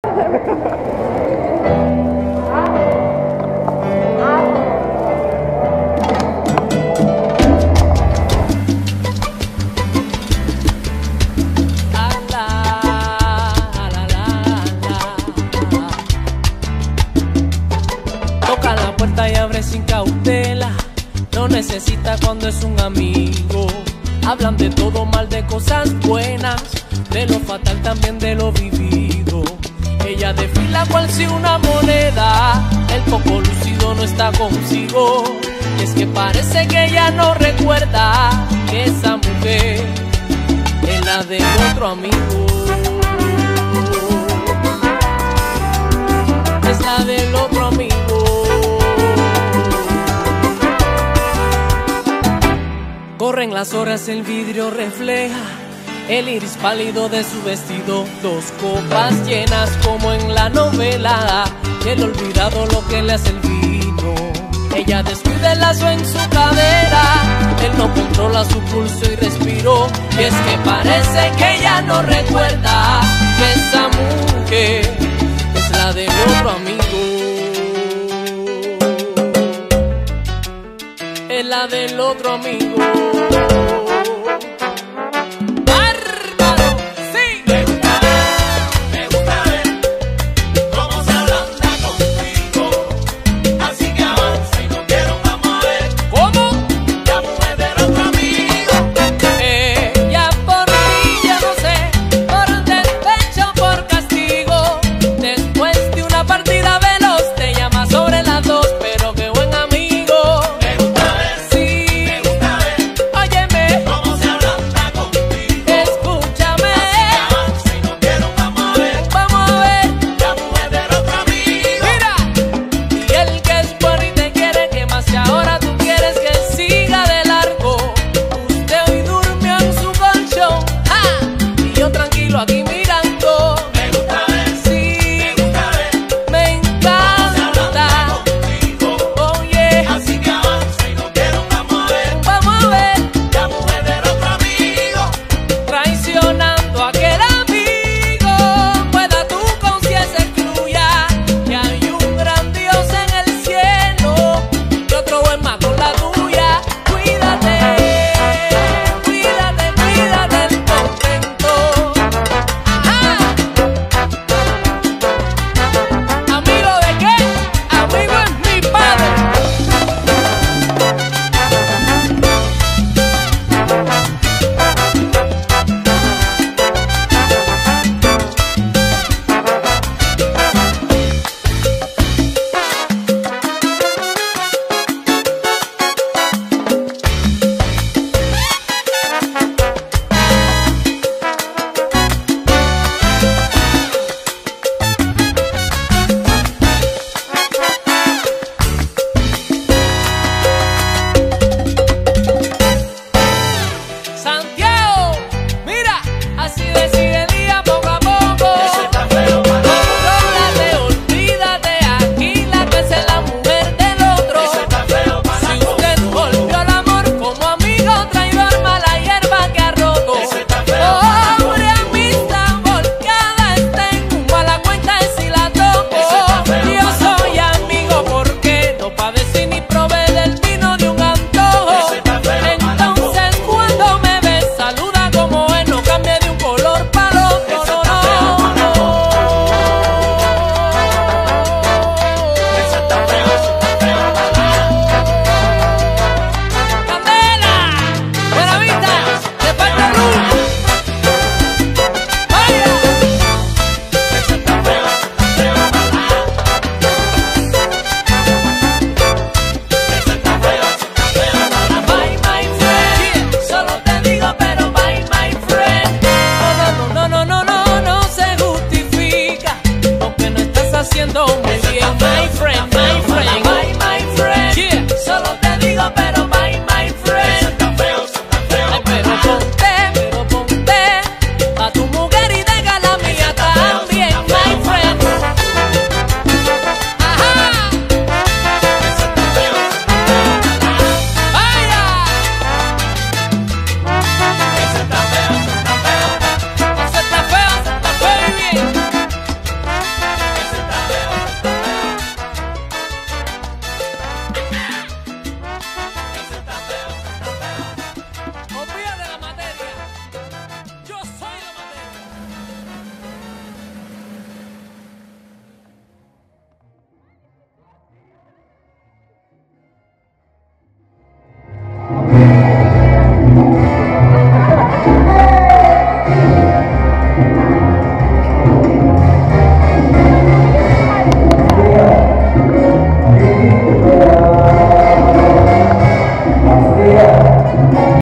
Toca la puerta y abre sin cautela. No necesita cuando es un amigo. Hablan de todo mal, de cosas buenas, de lo fatal también de lo vivido. Ella desfila cual si una moneda. El poco lucido no está consigo. Y es que parece que ella no recuerda que esa mujer es la de otro amigo. Es la del otro amigo. Corren las horas, el vidrio refleja el iris pálido de su vestido. Dos copas llenas como en la novela. Y el olvidado lo que le hace el vino. Ella descuida el lazo en su cadera. Él no controla su pulso y respiro. Y es que parece que ella no recuerda que esa mujer es la de otro amigo. Es la del otro amigo.